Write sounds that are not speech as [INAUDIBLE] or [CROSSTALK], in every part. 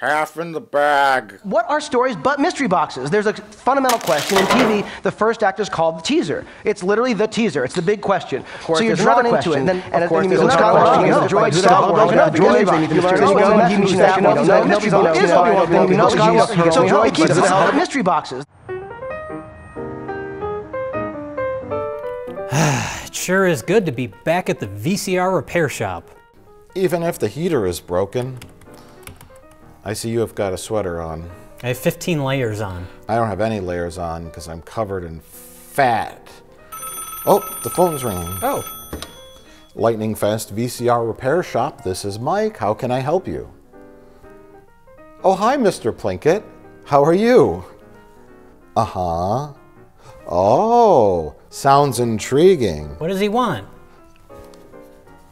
half in the bag. What are stories but mystery boxes? There's a fundamental question in TV. The first act is called the teaser. It's literally the teaser. It's the big question. course, so you're drawn into it, and then Of and course, then there's there's another another question. question. It Droid droid solved? solved? Those are not Droids, droids. they need to You learn mystery all box. about He mystery moves that box. one. No, No, mystery no, box no, is no, what no, is no, what no, we no, know. no, no, So no, droid no, keeps no, us no, out of no, mystery boxes. It sure is good to be back at the VCR repair shop. Even if the heater is broken. I see you have got a sweater on. I have 15 layers on. I don't have any layers on because I'm covered in fat. Oh, the phone's ringing. Oh, Lightning Fast VCR Repair Shop. This is Mike. How can I help you? Oh, hi, Mr. Plinkett. How are you? Uh huh. Oh, sounds intriguing. what does he want?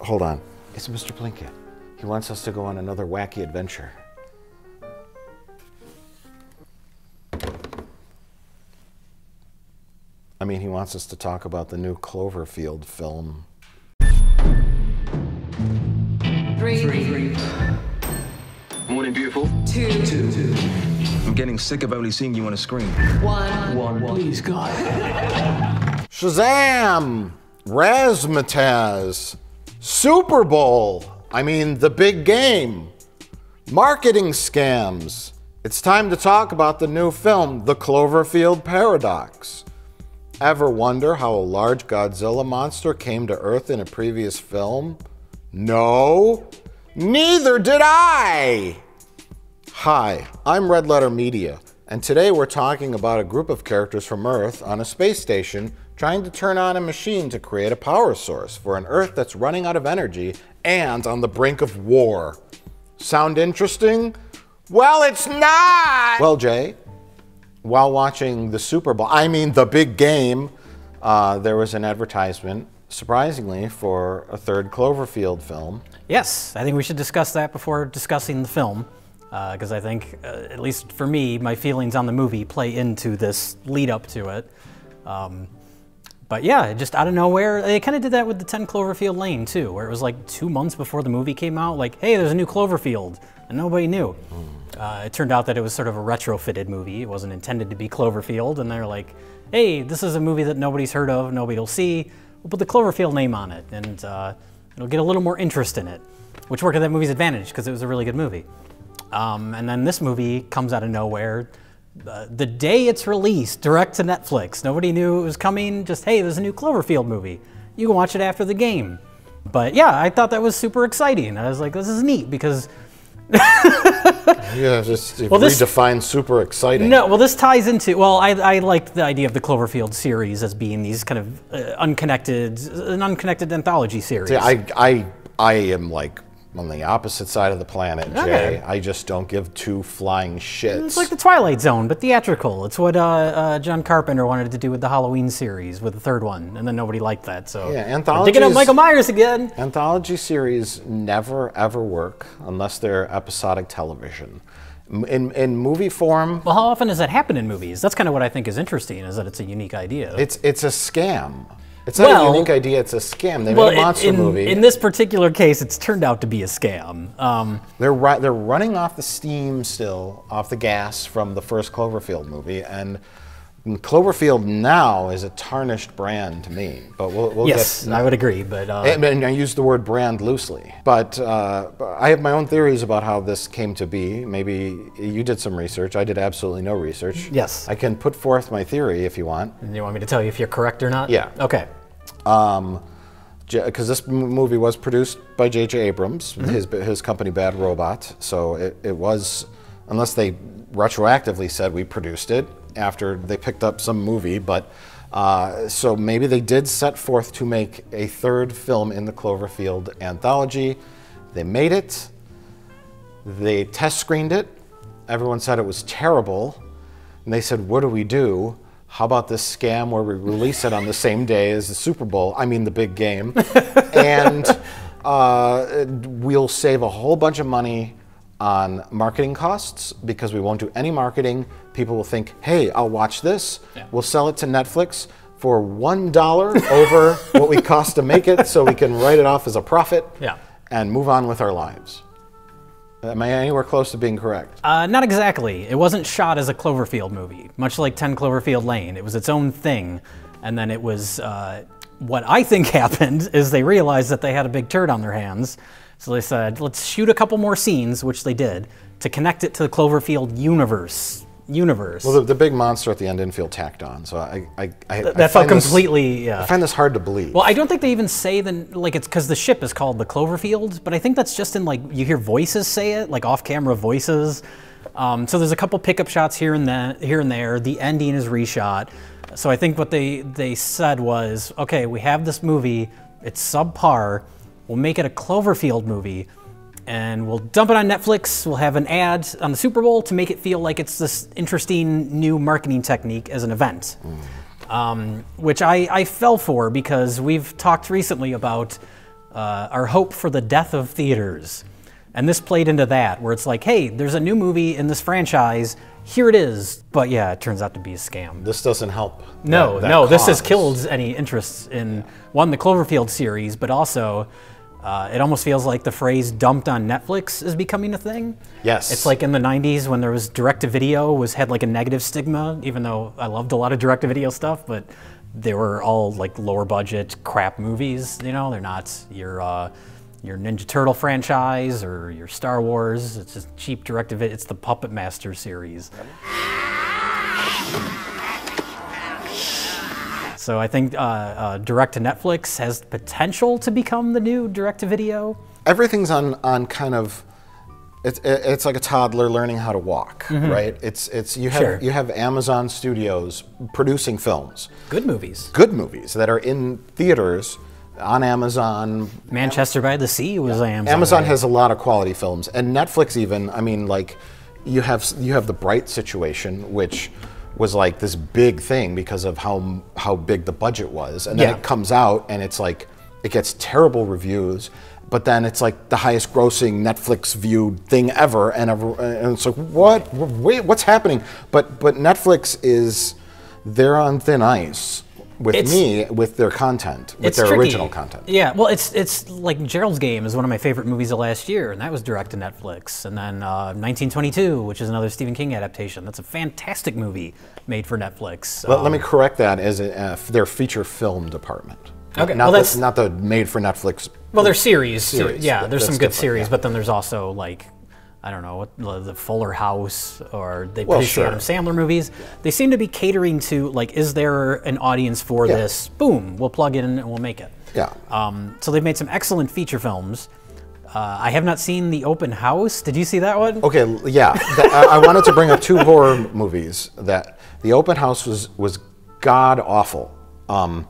Hold on. It's Mr. Plinkett. He wants us to go on another wacky adventure. Mean, he wants us to talk about the new Cloverfield film. Three, Morning, beautiful. two, I'm getting sick of only seeing you on a screen. one. Shazam! Razzmatazz! Super Bowl! I mean, the big game! Marketing scams! It's time to talk about the new film, The Cloverfield Paradox. Ever wonder how a large Godzilla monster came to Earth in a previous film? No? Neither did I! Hi, I'm Red Letter Media, and today we're talking about a group of characters from Earth on a space station trying to turn on a machine to create a power source for an Earth that's running out of energy and on the brink of war. Sound interesting? Well, it's not! Well, Jay, while watching the Super Bowl, I mean the big game, uh, there was an advertisement, surprisingly, for a third Cloverfield film. Yes, I think we should discuss that before discussing the film, because I think, uh, at least for me, my feelings on the movie play into this lead up to it. Um, but yeah, just out of nowhere, they kind of did that with the 10 Cloverfield Lane too, where it was like two months before the movie came out, like, hey, there's a new Cloverfield, and nobody knew. Uh, it turned out that it was sort of a retrofitted movie. It wasn't intended to be Cloverfield, and they're like, hey, this is a movie that nobody's heard of, nobody will see. We'll put the Cloverfield name on it, and uh, it'll get a little more interest in it, which worked to that movie's advantage because it was a really good movie. Um, and then this movie comes out of nowhere. Uh, the day it's released, direct to Netflix. Nobody knew it was coming. Just hey, there's a new Cloverfield movie. You can watch it after the game. But yeah, I thought that was super exciting. I was like, this is neat because [LAUGHS] Yeah, just Well, this- redefine super exciting. no, well, this ties into well, I I liked the idea of the Cloverfield series as being these kind of uh, unconnected, an unconnected anthology series. See, I, I, I am like on the opposite side of the planet, Jay. Okay. I just don't give two flying shits. It's like the Twilight Zone, but theatrical. It's what uh, uh, John Carpenter wanted to do with the Halloween series with the third one, and then nobody liked that. So Yeah, We're digging up Michael Myers again. Anthology series never ever work unless they're episodic television. In, in movie form, Well, how often does that happen in movies? That's kind of what I think is interesting, is that it's a unique idea. it's it's a scam. It's not Well- a unique idea. It's a scam. They well, made a monster in, movie. in this particular case, it's turned out to be a scam. Um, They're ri- they're running off the steam still, off the gas from the first Cloverfield movie, and Cloverfield now is a tarnished brand to me. But we'll, we'll yes, get. I would agree, but uh, And, and I use the word brand loosely, but uh, I have my own theories about how this came to be. Maybe you did some research. I did absolutely no research. Yes. I can put forth my theory if you want. And you want me to tell you if you're correct or not? Yeah. Okay. Um, because this movie was produced by J.J. Abrams, Mm-hmm. his his company Bad Robot. So it, it was, unless they retroactively said we produced it after they picked up some movie, but uh, so maybe they did set forth to make a third film in the Cloverfield anthology. They made it. They test screened it. Everyone said it was terrible. And they said, What do we do? How about this scam where we release it on the same day as the Super Bowl? I mean, the big game. [LAUGHS] and uh, we'll save a whole bunch of money on marketing costs because we won't do any marketing. People will think, hey, I'll watch this. We'll sell it to Netflix for $1 over what we cost to make it so we can write it off as a profit Yeah. and move on with our lives. Am I anywhere close to being correct? Uh, not exactly. It wasn't shot as a Cloverfield movie, much like 10 Cloverfield Lane. It was its own thing, and then it was. Uh, what I think [LAUGHS] happened is they realized that they had a big turd on their hands, so they said, let's shoot a couple more scenes, which they did, to connect it to the Cloverfield universe. Universe. Well, the, the big monster at the end didn't feel tacked on, so I, I, I, I that felt find this- completely. yeah. I find this hard to believe. Well, I don't think they even say the like it's because the ship is called the Cloverfield, but I think that's just in like you hear voices say it, like off-camera voices. Um, so there's a couple pickup shots here and then, here and there. The ending is reshot. So I think what they they said was, okay, we have this movie, it's subpar. We'll make it a Cloverfield movie, and we'll dump it on Netflix. We'll have an ad on the Super Bowl to make it feel like it's this interesting new marketing technique as an event um, which I, I fell for because we've talked recently about uh, our hope for the death of theaters. And this played into that, where it's like, hey, there's a new movie in this franchise, here it is. But yeah, it turns out to be a scam. this doesn't help. No, that- that no, this has killed any interest in one, the Cloverfield series, but also uh, it almost feels like the phrase dumped on Netflix is becoming a thing. Yes. It's like in the 90s when there was direct to video was had like a negative stigma, even though I loved a lot of direct to video stuff, but they were all like lower budget crap movies, you know, they're not your uh, your Ninja Turtle franchise or your Star Wars. It's just cheap direct to video. It's the Puppet Master series. So I think uh, uh, direct to Netflix has potential to become the new direct to video. everything's on on kind of it's it's like a toddler learning how to walk, right? It's it's you have. Sure. you have Amazon Studios producing films, Good movies. good movies that are in theaters on Amazon. Manchester by the Sea was Amazon. Amazon has a lot of quality films, and Netflix even. I mean, like you have you have the Bright situation, which was like this big thing because of how how big the budget was, and then Yeah. it comes out and it's like it gets terrible reviews. But then it's like the highest grossing Netflix viewed thing ever, and, and it's like what? Wait, what's happening? But but Netflix is they're on thin ice with It's- me with their content, with their tricky. original content. Yeah, well, it's it's like Gerald's Game is one of my favorite movies of last year, and that was direct to Netflix. And then uh, 1922, which is another Stephen King adaptation. That's a fantastic movie made for Netflix. Let, Um, let me correct that as a, uh, their feature film department. Okay, not well, the, that's- not the made for Netflix. Well, there's series. Series, Yeah, there's some good series, yeah. but then there's also like, I don't know, the the Fuller House or they Well, produce sure. the Adam Sandler movies. They seem to be catering to like, is there an audience for Yeah. this? Boom, we'll plug it in and we'll make it. Yeah. Um, so they've made some excellent feature films. Uh, I have not seen The Open House. Did you see that one? Okay, yeah. [LAUGHS] Th- I, I wanted to bring up two horror movies. That the open house was was god awful. Um,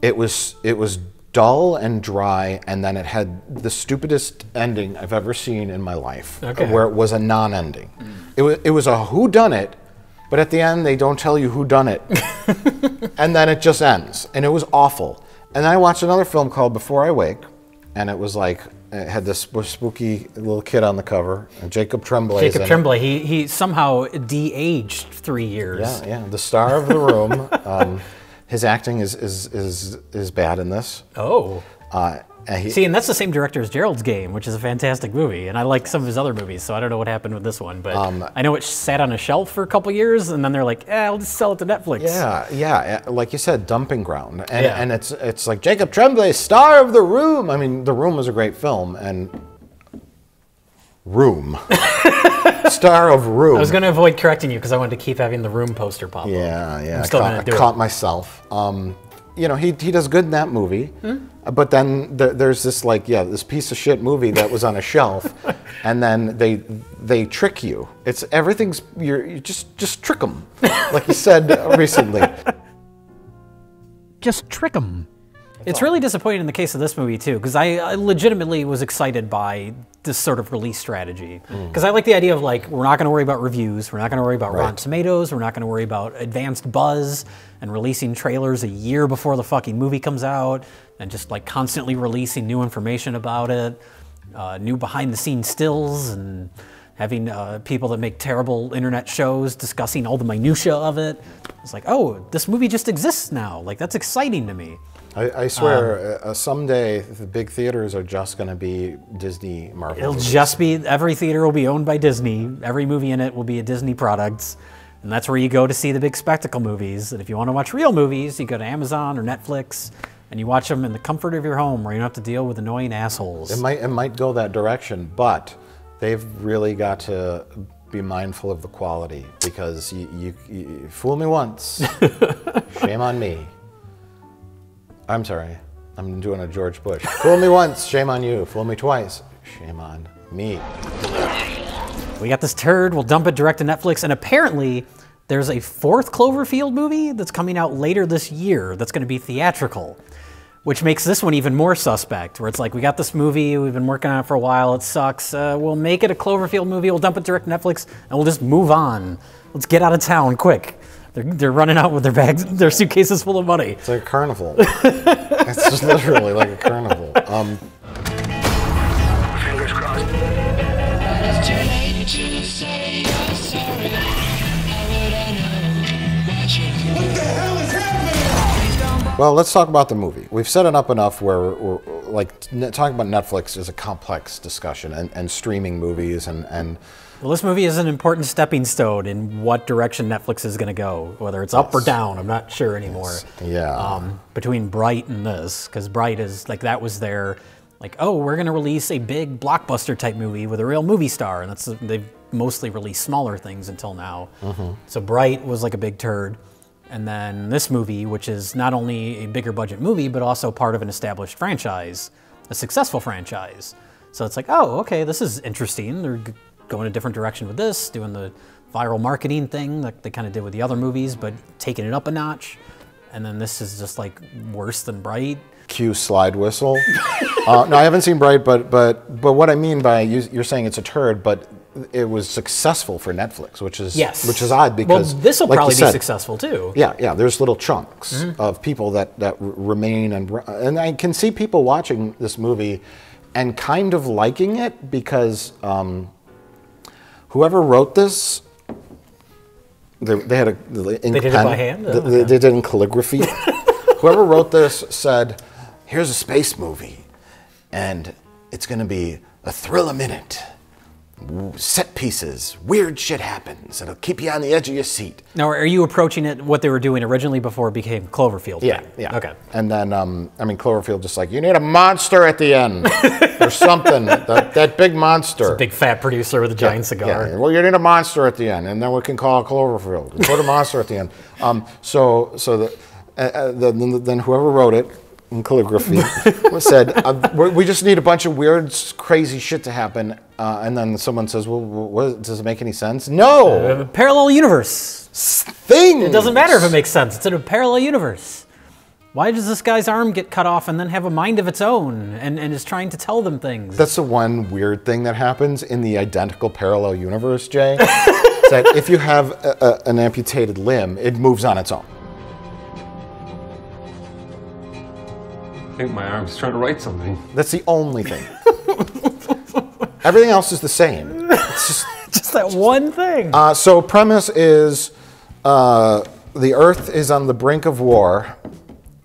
it was it was dull and dry, and then it had the stupidest ending I've ever seen in my life, Okay. where it was a non-ending. It was it was a who done it, but at the end they don't tell you who done it, [LAUGHS] and then it just ends, and it was awful. And then I watched another film called Before I Wake, and it was like it had this spooky little kid on the cover, and Jacob Tremblay. Jacob. Tremblay. He he somehow de-aged three years. Yeah, yeah, the star of the room. [LAUGHS] um, his acting is, is is is bad in this. Oh. Uh, and he, See, and that's the same director as Gerald's Game, which is a fantastic movie, and I like some of his other movies. So I don't know what happened with this one, but Um, I know it sat on a shelf for a couple years, and then they're like, "Eh, I'll just sell it to Netflix." yeah, yeah, uh, like you said, dumping ground, and Yeah. and it's it's like Jacob Tremblay, star of the room. I mean, the room was a great film, and Room, [LAUGHS] star of Room. I was going to avoid correcting you because I wanted to keep having the Room poster pop up. Yeah, yeah. I'm still I going caught, to do I it. myself. Um, you know, he, he does good in that movie, Hmm? uh, but then there, there's this like yeah this piece of shit movie that was on a shelf, [LAUGHS] and then they they trick you. It's everything's you're you just just trick them, like you said uh, [LAUGHS] recently. just trick them. It's really disappointing in the case of this movie too, because I, I legitimately was excited by this sort of release strategy. Mm. Because I like the idea of like we're not going to worry about reviews, we're not going to worry about Rotten Tomatoes, we're not going to worry about advanced buzz and releasing trailers a year before the fucking movie comes out, and just like constantly releasing new information about it, uh, new behind-the-scenes stills, and having uh, people that make terrible internet shows discussing all the minutia of it. It's like, oh, this movie just exists now. Like that's exciting to me. I, I swear, uh, someday the big theaters are just going to be Disney Marvel. It'll movies. just be every theater will be owned by Disney. Every movie in it will be a Disney product. And that's where you go to see the big spectacle movies. And if you want to watch real movies, you go to Amazon or Netflix and you watch them in the comfort of your home where you don't have to deal with annoying assholes. It might it might go that direction, but they've really got to be mindful of the quality because you, you, you fool me once, [LAUGHS] shame on me. I'm sorry, I'm doing a George Bush. Fool me once, shame on you. Fool me twice, shame on me. We got this turd, we'll dump it direct to Netflix, and apparently there's a fourth Cloverfield movie that's coming out later this year that's going to be theatrical, which makes this one even more suspect. Where it's like, we got this movie, we've been working on it for a while, it sucks. Uh, we'll make it a Cloverfield movie, we'll dump it direct to Netflix, and we'll just move on. Let's get out of town quick. They're, they're running out with their bags, [LAUGHS] their suitcases full of money. It's like a carnival. [LAUGHS] it's just literally like a carnival. Um, Fingers crossed. Well, let's talk about the movie. We've set it up enough where, we're, like, n- talking about Netflix is a complex discussion, and, and streaming movies, and, and Well, this movie is an important stepping stone in what direction Netflix is going to go. Whether it's up or down, I'm not sure anymore. Yeah. Um, between Bright and this, because Bright is like that was their, like, oh, we're going to release a big blockbuster type movie with a real movie star, and that's they've mostly released smaller things until now. So Bright was like a big turd. And then this movie, which is not only a bigger budget movie, but also part of an established franchise, a successful franchise. So it's like, oh, okay, this is interesting. They're going a different direction with this, doing the viral marketing thing like they kind of did with the other movies, but taking it up a notch. And then this is just like worse than Bright. cue slide whistle. [LAUGHS] uh, no, I haven't seen Bright, but but but what I mean by you, you're saying it's a turd, but it was successful for Netflix, which is Yes. which is odd because well, this will like probably be successful too. Yeah, yeah. There's little chunks Mm-hmm. of people that that r- remain and and I can see people watching this movie and kind of liking it because um, whoever wrote this. They, they had a the ink They did it by hand? They, Oh, they did it in calligraphy. [LAUGHS] Whoever wrote this said, "Here's a space movie, and it's going to be a thrill a minute, set pieces, weird shit happens. It'll keep you on the edge of your seat." Now, are you approaching it what they were doing originally before it became Cloverfield? Yeah, yeah. Okay. And then, um, I mean, Cloverfield just like, you need a monster at the end [LAUGHS] or something. That, that big monster. Big fat producer with a giant cigar. Yeah. Well, you need a monster at the end, and then we can call it Cloverfield. Put a monster at the end. Um, so, so the, uh, uh, the, then whoever wrote it in calligraphy [LAUGHS] said, uh, we just need a bunch of weird, crazy shit to happen. Uh, and then someone says, well, what, does it make any sense? No. A parallel universe. Thing! It doesn't matter if it makes sense. It's in a parallel universe. Why does this guy's arm get cut off and then have a mind of its own and, and is trying to tell them things? That's the one weird thing that happens in the identical parallel universe, Jay. [LAUGHS] that if you have a, a, an amputated limb, it moves on its own. Think my arm's trying to write something. That's the only thing. [LAUGHS] Everything else is the same. It's just, [LAUGHS] just that one thing. uh, so premise is uh, the Earth is on the brink of war,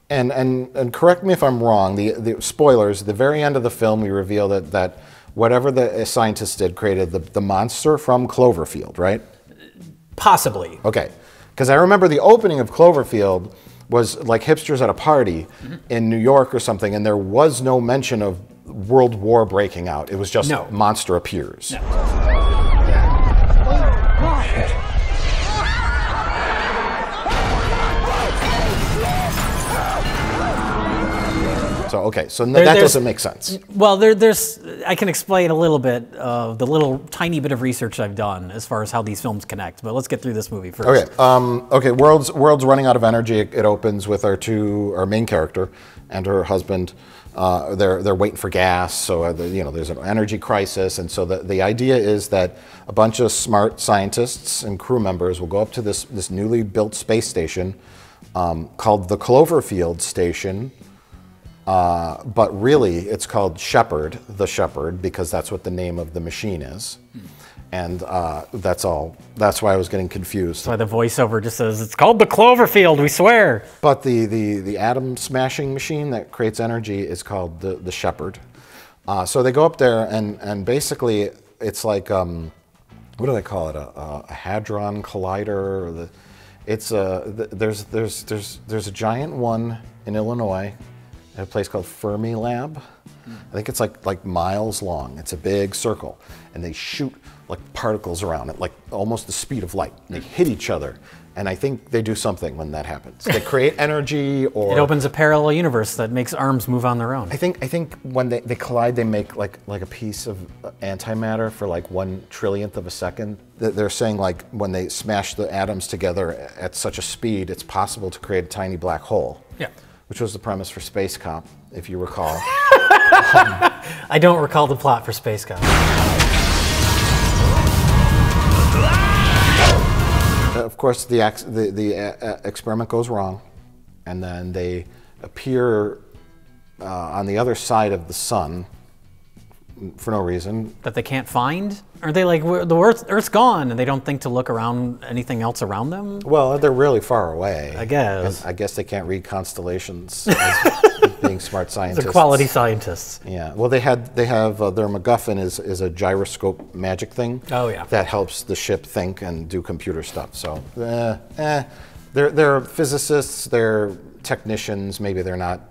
and and and correct me if I'm wrong. The the spoilers. The very end of the film, we reveal that that whatever the scientists did created the, the monster from Cloverfield, right? Possibly. Okay, because I remember the opening of Cloverfield was like hipsters at a party mm-hmm. in New York or something, and there was no mention of world war breaking out. It was just No. monster appears. So okay, so There- that doesn't make sense. Well, there, there's. I can explain a little bit of the little tiny bit of research I've done as far as how these films connect. But let's get through this movie first. Okay. Um, okay. World's World's running out of energy. It, it opens with our two, our main character and her husband. Uh, they're they're waiting for gas. So uh, the, you know, there's an energy crisis, and so the the idea is that a bunch of smart scientists and crew members will go up to this this newly built space station um, called the Cloverfield Station. Uh, but really, it's called Shepherd, the Shepherd, because that's what the name of the machine is. and uh, that's all. That's why I was getting confused. That's why the voiceover just says it's called the Cloverfield. We swear. But the, the, the atom smashing machine that creates energy is called the, the Shepherd. Uh, so they go up there, and, and basically, it's like um, what do they call it? A, a, a hadron collider? Or the, it's a, th- there's, there's, there's, there's a giant one in Illinois at a place called Fermi Lab. I think it's like, like miles long. It's a big circle, and they shoot like particles around it, like almost the speed of light. They hit each other, and I think they do something when that happens. They create [LAUGHS] energy, or It opens a parallel universe that makes arms move on their own. I think I think when they, they collide, they make like like a piece of uh, antimatter for like one trillionth of a second. They're saying like when they smash the atoms together at such a speed, it's possible to create a tiny black hole. Yeah. Which was the premise for Space Cop, if you recall. [LAUGHS] [LAUGHS] I don't recall the plot for Space Cop. Uh, of course, the ex- the, the uh, uh, experiment goes wrong, and then they appear uh, on the other side of the sun for no reason. That they can't find? Aren't they like the Earth, Earth's gone, and they don't think to look around anything else around them? Well, they're really far away. I guess. And I guess they can't read constellations [LAUGHS] as being smart scientists. They're quality scientists. Yeah. Well, they had they have uh, their MacGuffin is is a gyroscope magic thing. Oh, yeah. That helps the ship think and do computer stuff. So, eh, eh. They're they're physicists. They're technicians. Maybe they're not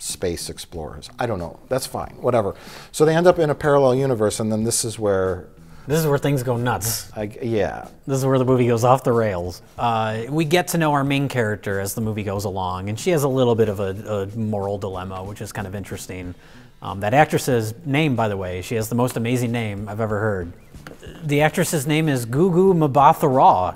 space explorers. I don't know. That's fine. Whatever. So they end up in a parallel universe, and then this is where, This is where things go nuts. I, yeah, This is where the movie goes off the rails. Uh, we get to know our main character as the movie goes along, and she has a little bit of a, a moral dilemma, which is kind of interesting. Um, that actress's name, by the way, she has the most amazing name I've ever heard. The actress's name is Gugu Mbatha Raw.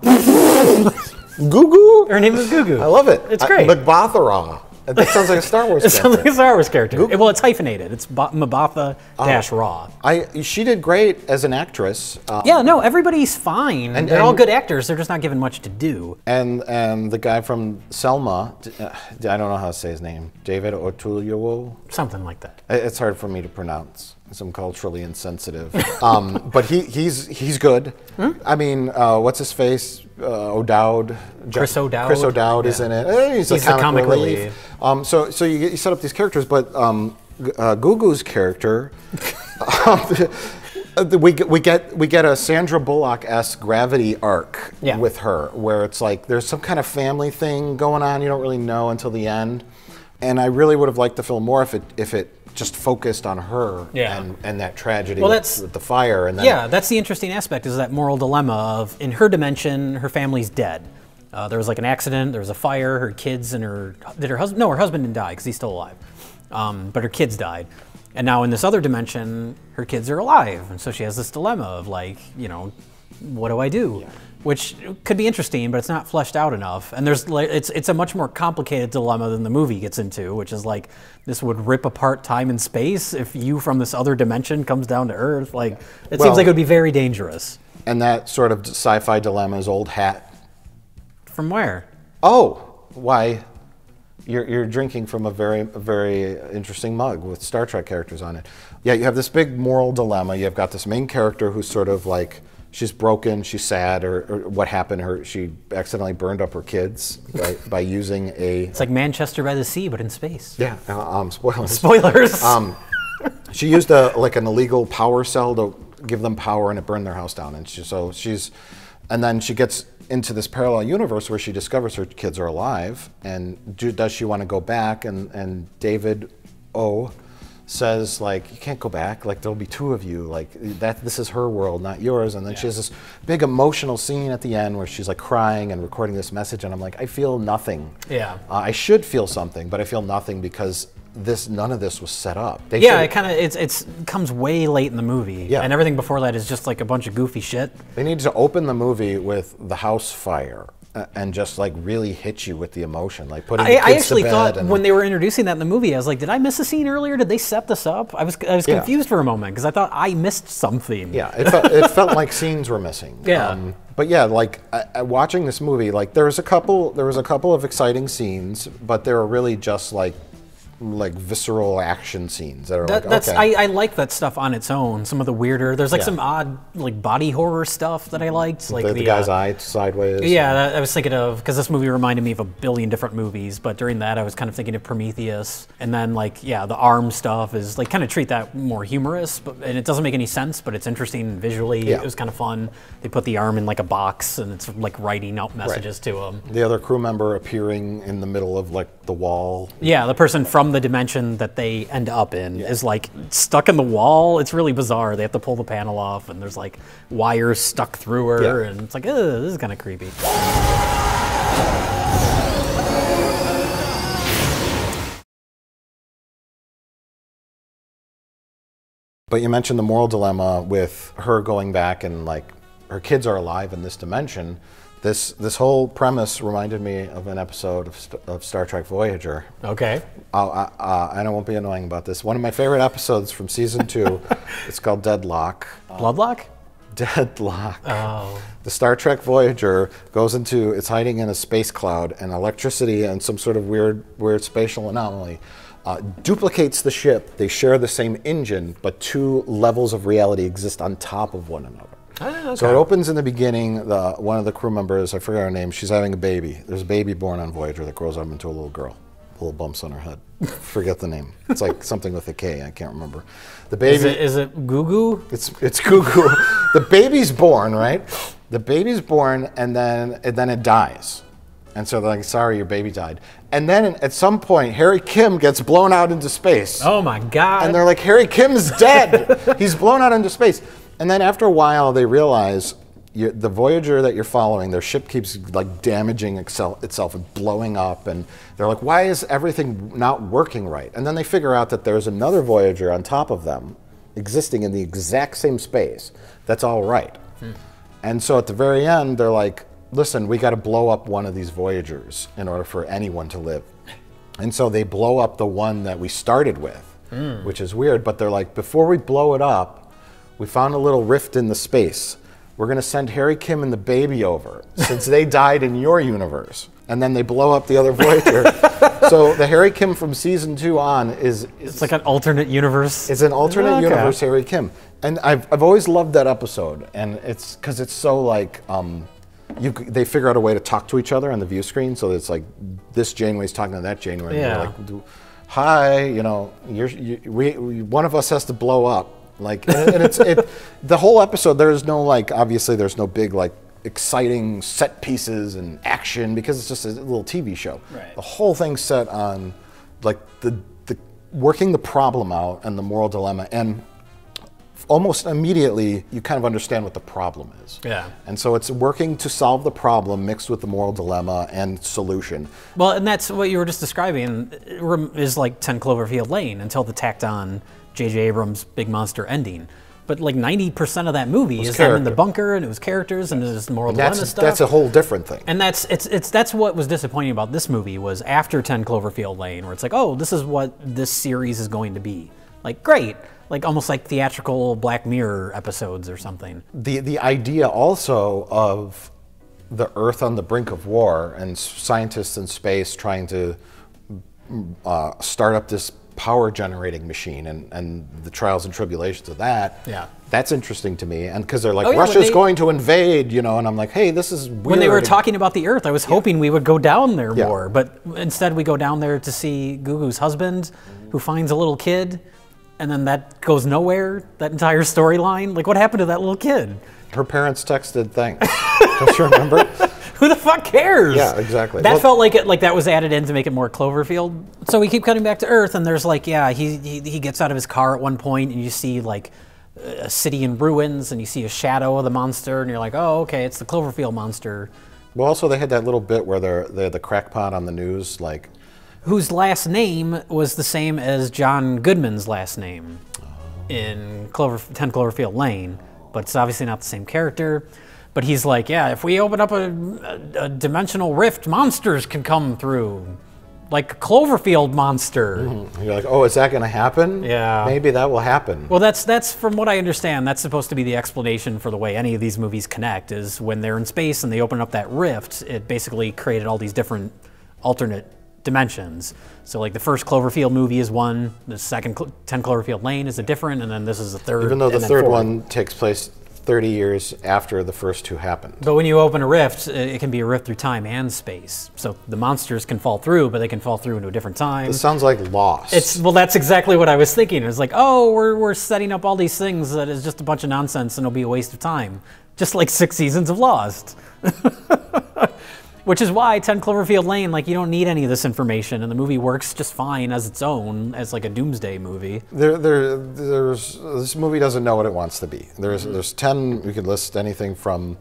[LAUGHS] Goo Her name is Gugu. I love it. It's great. McBathara. That sounds like a Star Wars It sounds character. like a Star Wars character. Well, it's hyphenated. It's Ba- Mbatha Oh. dash Raw. I she did great as an actress. Uh, Yeah, no, everybody's fine. And- They're all good actors. They're just not given much to do. and and the guy from Selma, uh, I don't know how to say his name, David Otuliwo. Something like that. It's hard for me to pronounce. I'm culturally insensitive. [LAUGHS] um, but he, he's he's good. Hmm? I mean, uh, what's his face? Uh, O'Dowd. Chris O'Dowd? Chris O'Dowd is Yeah. in it. Eh, he's, He's a comic, comic relief. relief. Um, so so you, you set up these characters, but um, uh, Gugu's character. [LAUGHS] um, [LAUGHS] we get, we get we get a Sandra Bullock esque gravity arc Yeah. with her, where it's like there's some kind of family thing going on. You don't really know until the end, and I really would have liked the film more if it if it just focused on her Yeah. and, and that tragedy Well, with, with the fire and then Yeah, that's the interesting aspect is that moral dilemma of in her dimension, her family's dead. Uh, there was like an accident, there was a fire, her kids and her did her husband no, her husband didn't die because he's still alive, um, but her kids died. And now in this other dimension, her kids are alive, and so she has this dilemma of like, you know, what do I do? Which could be interesting, but it's not fleshed out enough. And there's like, it's it's a much more complicated dilemma than the movie gets into, which is like this would rip apart time and space if you from this other dimension comes down to Earth. Like it Well- seems like it would be very dangerous. and that sort of sci-fi dilemma is old hat. From where? Oh, why? You're, you're drinking from a very a very interesting mug with Star Trek characters on it. Yeah, you have this big moral dilemma. You've got this main character who's sort of like she's broken, she's sad, or, or what happened? Her she accidentally burned up her kids by, by using a It's like Manchester by the Sea, but in space. yeah. uh, Um, spoilers. Spoilers. [LAUGHS] Um, she used a like an illegal power cell to give them power, and it burned their house down. And she, so she's, and then she gets into this parallel universe where she discovers her kids are alive, and do, does she want to go back? And and David O says like you can't go back. Like there'll be two of you. Like that this is her world not yours. And then she has this big emotional scene at the end where she's like crying and recording this message and i'm like i feel nothing. Yeah. uh, i should feel something but i feel nothing because this none of this was set up. They yeah, it kind of it's it's comes way late in the movie, Yeah. and everything before that is just like a bunch of goofy shit. They need to open the movie with the house fire uh, and just like really hit you with the emotion, like putting I, I actually thought when they were introducing that in the movie, I was like, did I miss a scene earlier? Did they set this up? I was I was Yeah. confused for a moment because I thought I missed something. yeah, it felt, it felt like scenes were missing. Um, Yeah. but yeah, like I, I, watching this movie, like there was a couple, there was a couple of exciting scenes, but they were really just like like visceral action scenes that are That, like that's okay. I, I like that stuff on its own. Some of the weirder. There's like Yeah. some odd like body horror stuff that I liked. Like the, the guy's uh, eye sideways. Yeah, that, I was thinking of because this movie reminded me of a billion different movies. But during that, I was kind of thinking of Prometheus, and then like yeah, the arm stuff is like kind of treat that more humorous, but and it doesn't make any sense, but it's interesting visually. Yeah. It was kind of fun. They put the arm in like a box, and it's like writing out messages to him. The other crew member appearing in the middle of like the wall. Yeah, the person from the dimension that they end up in is like stuck in the wall. It's really bizarre. They have to pull the panel off, and there's like wires stuck through her, Yeah. and it's like, Ugh, this is kind of creepy. But you mentioned the moral dilemma with her going back and like her kids are alive in this dimension. This this whole premise reminded me of an episode of, St- of Star Trek Voyager. Okay. Uh, uh, uh, and I won't be annoying about this. One of my favorite episodes from season two. [LAUGHS] it's called Deadlock. Bloodlock? Deadlock. Oh. The Star Trek Voyager goes into it's hiding in a space cloud, and electricity and some sort of weird weird spatial anomaly uh, duplicates the ship. They share the same engine, but two levels of reality exist on top of one another. Oh, so it opens in the beginning. The one of the crew members, I forget her name, she's having a baby. There's a baby born on Voyager that grows up into a little girl. Little bumps on her head. [LAUGHS] Forget the name. It's like something with a K. I can't remember. The baby. Is it, is it Goo Goo? It's it's cuckoo. the baby's born, right? The baby's born, and then and then it dies, and so they're like, "Sorry, your baby died." And then at some point, Harry Kim gets blown out into space, Oh my god. and they're like, "Harry Kim's dead. [LAUGHS] He's blown out into space." And then after a while, they realize. You, the Voyager that you're following, their ship keeps like damaging excel, itself and blowing up, and they're like, "Why is everything not working right?" And then they figure out that there's another Voyager on top of them, existing in the exact same space. That's all right. Hmm. And so at the very end, they're like, listen, we got to blow up one of these Voyagers in order for anyone to live. And so they blow up the one that we started with, hmm. which is weird. But they're like, before we blow it up, we found a little rift in the space. We're going to send Harry Kim and the baby over since they died in your universe. And then they blow up the other Voyager. [LAUGHS] so the Harry Kim from season two on is, is it's like an alternate universe. it's an alternate Okay. universe Harry Kim, and I've, I've always loved that episode, and it's because it's so like. Um, you, they figure out a way to talk to each other on the view screen, so it's like this Janeway's talking to that Janeway, Yeah. like, "Hi, you know, you're you, we, we one of us has to blow up." Like, and, and it's it [LAUGHS] the whole episode. There's no like obviously there's no big like exciting set pieces and action because it's just a little TV show. Right. The whole thing's set on like the the working the problem out and the moral dilemma and almost immediately you kind of understand what the problem is. Yeah. And so it's working to solve the problem mixed with the moral dilemma and solution. Well, and that's what you were just describing is like 10 Cloverfield Lane until the tacked on J.J. Abrams' big monster ending. But like 90% of that movie is them in the bunker and it was characters and it was moral dilemma That's stuff. that's a whole different thing. and that's it's it's that's what was disappointing about this movie was after 10 Cloverfield Lane where it's like, "Oh, this is what this series is going to be." Like, great. Like almost like theatrical Black Mirror episodes or something. the the idea also of the Earth on the brink of war and scientists in space trying to uh, start up this power generating machine and, and the trials and tribulations of that. Yeah. That's interesting to me. And because they're like, Oh, yeah, Russia's they- going to invade, you know, and I'm like, hey, this is weird. When they were talking about the Earth, I was hoping we would go down there Yeah. more, but instead we go down there to see Gugu's husband, who finds a little kid, and then that goes nowhere. That entire storyline, like what happened to that little kid? her parents texted thanks. [LAUGHS] Don't you remember? [LAUGHS] [LAUGHS] Who the fuck cares? Yeah, exactly. That Well- felt like it, like that was added in to make it more Cloverfield. So we keep cutting back to Earth, and there's like, yeah, he he, he gets out of his car at one point, and you see like a city in ruins, and you see a shadow of the monster, and you're like, oh, okay, it's the Cloverfield monster. well, also they had that little bit where they're they're the crackpot on the news, like whose last name was the same as John Goodman's last name oh. in Clover, 10 Cloverfield Lane, but it's obviously not the same character. But he's like, yeah, if we open up a, a, a dimensional rift, monsters can come through. Like a Cloverfield monster. and you're like, oh, is that going to happen? Yeah. maybe that will happen. Well, that's that's from what I understand. That's supposed to be the explanation for the way any of these movies connect. Is when they're in space and they open up that rift, it basically created all these different alternate dimensions. So like the first Cloverfield movie is one, the second Cl- 10 Cloverfield Lane is a different, and then this is the third. Even though the third one takes place 30 years after the first two happened. But when you open a rift, it it can be a rift through time and space. So the monsters can fall through, but they can fall through into a different time. This sounds like Lost. It's well, that's exactly what I was thinking. It's like, oh, we're we're setting up all these things that is just a bunch of nonsense and it'll be a waste of time, just like six seasons of Lost. [LAUGHS] Which is why 10 Cloverfield Lane, like, you don't need any of this information, and the movie works just fine as its own, as like a doomsday movie. There, there, there's this movie doesn't know what it wants to be. There's, mm-hmm. there's ten. We could list anything from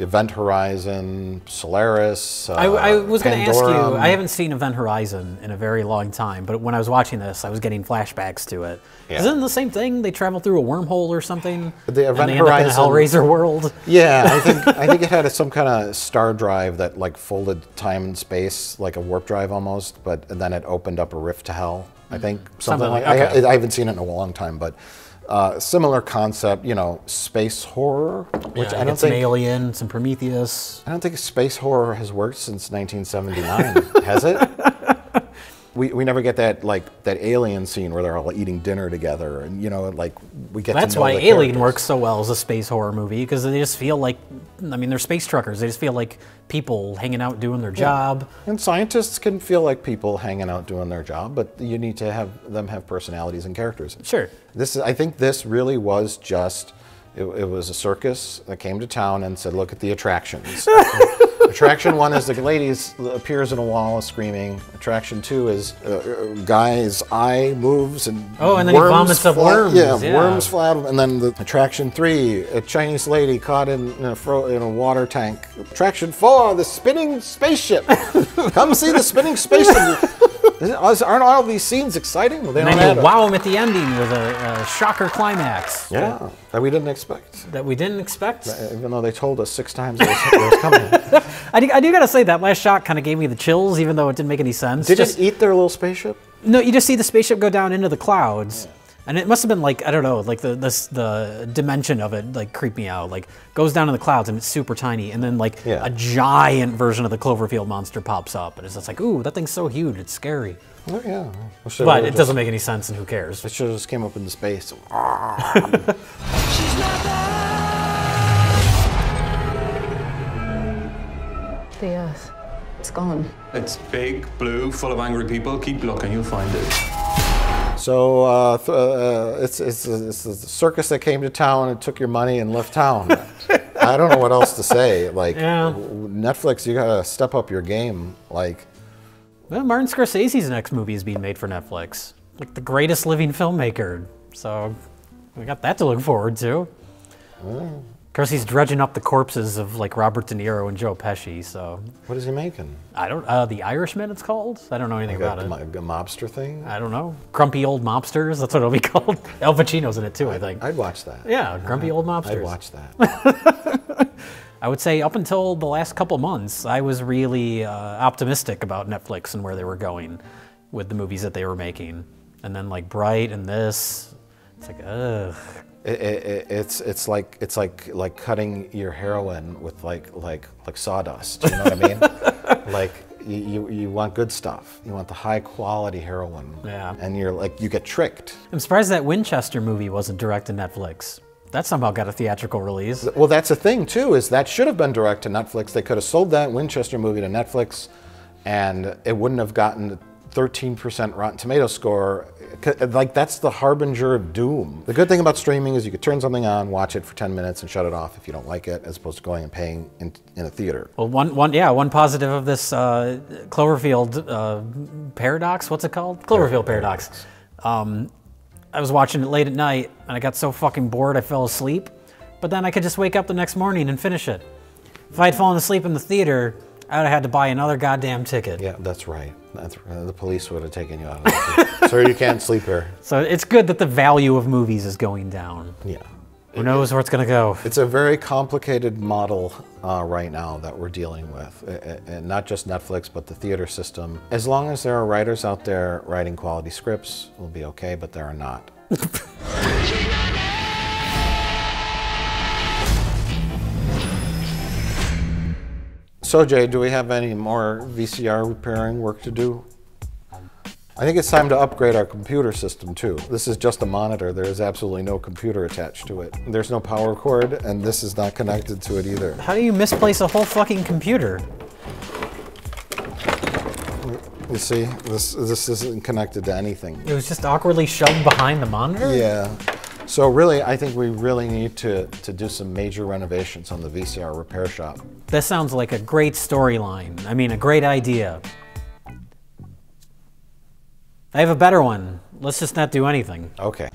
Event Horizon, Solaris. Uh, I, I was going to ask you. I haven't seen Event Horizon in a very long time, but when I was watching this, I was getting flashbacks to it. Yeah. Isn't it the same thing? They travel through a wormhole or something, The Event they end up in a Horizon- Hellraiser world. [LAUGHS] Yeah, I think I think it had a, some kind of star drive that like folded time and space, like a warp drive almost. But then it opened up a rift to hell. I think something, Something like. like- okay. I, I haven't seen it in a long time, but uh, similar concept. You know, space horror, which Yeah, I don't think Alien, some Prometheus. I don't think space horror has worked since 1979. has it? [LAUGHS] We, we never get that like that alien scene where they're all eating dinner together, and you know, like we get. That's why Alien characters. works so well as a space horror movie because they just feel like, I mean, they're space truckers. They just feel like people hanging out doing their job. And scientists can feel like people hanging out doing their job, but you need to have them have personalities and characters. Sure. This is, I think this really was just, it, it was a circus that came to town and said, look at the attractions. [LAUGHS] Attraction one is the lady appears in a wall screaming. Attraction two is uh, uh, guy's eye moves and Oh, and then he vomits up fly- worms, Yeah, yeah. worms fly out. And then the attraction three, a Chinese lady caught in, in, a, fro- in a water tank. Attraction four, the spinning spaceship. [LAUGHS] Come see the spinning spaceship. Isn't- oh, Aren't all these scenes exciting? Well, they And then you wow them at the ending with a, a shocker climax Yeah, that we didn't expect. that we didn't expect. Even though they told us six times it was, it was coming. [LAUGHS] I do, I do gotta say that last shot kind of gave me the chills, even though it didn't make any sense. Did Just- it eat their little spaceship? No, you just see the spaceship go down into the clouds. And it must have been like I don't know, like the this, the dimension of it like creeped me out. Like goes down in the clouds and it's super tiny, and then like Yeah. a giant version of the Cloverfield monster pops up, and it's just like, ooh, that thing's so huge, it's scary. Oh, yeah. Well, But it just- doesn't make any sense, and who cares? It should have just came up into space. [LAUGHS] The Earth. It's gone. It's big, blue, full of angry people. Keep looking, you'll find it. So uh, th- uh, it's, it's, it's a circus that came to town and took your money and left town. [LAUGHS] I don't know what else to say. Like Yeah. Netflix, you gotta step up your game. Like Well, Martin Scorsese's next movie is being made for Netflix, like the greatest living filmmaker. So we got that to look forward to. Of course, he's dredging up the corpses of like Robert De Niro and Joe Pesci. So what is he making? I don't. Uh, the Irishman, it's called. I don't know anything Like about a, it. a mobster thing? I don't know. Grumpy old mobsters. That's what it'll be [LAUGHS] called. Al Pacino's in it too, I think. I'd watch that. yeah, grumpy old mobsters. I'd watch that. [LAUGHS] I would say up until the last couple months, I was really uh, optimistic about Netflix and where they were going with the movies that they were making. And then like Bright and this, it's like ugh. It, it, it- it's it's like it's like like cutting your heroin with like like like sawdust. You know what I mean? [LAUGHS] like you, you want good stuff. You want the high quality heroin. Yeah. And you're like you get tricked. I'm surprised that Winchester movie wasn't direct to Netflix. That somehow got a theatrical release. Well, that's the thing too. Is that should have been direct to Netflix. They could have sold that Winchester movie to Netflix, and it wouldn't have gotten the 13% Rotten Tomato score. Like that's the harbinger of doom. The good thing about streaming is you could turn something on, watch it for 10 minutes, and shut it off if you don't like it, as opposed to going and paying in, in a theater. Well, one, one, yeah, one positive of this uh, Cloverfield uh, paradox. What's it called? Cloverfield paradox. Um, I was watching it late at night, and I got so fucking bored I fell asleep. But then I could just wake up the next morning and finish it. If I had fallen asleep in the theater, I would have had to buy another goddamn ticket. Yeah, that's right. The police would have taken you out. [LAUGHS] Sir, you can't sleep here. So it's good that the value of movies is going down. Yeah. Who knows where it's gonna go? It's a very complicated model uh, right now that we're dealing with, and not just Netflix, but the theater system. As long as there are writers out there writing quality scripts, we'll be okay, but there are not. [LAUGHS] so, Jay, do we have any more VCR repairing work to do? I think it's time to upgrade our computer system too. This is just a monitor. There is absolutely no computer attached to it. There's no power cord, and this is not connected to it either. How do you misplace a whole fucking computer? You see, this this isn't connected to anything. It was just awkwardly shoved behind the monitor? Yeah. So really, I think we really need to, to do some major renovations on the VCR repair shop. That sounds like a great storyline. I mean, a great idea. I have a better one. Let's just not do anything. Okay.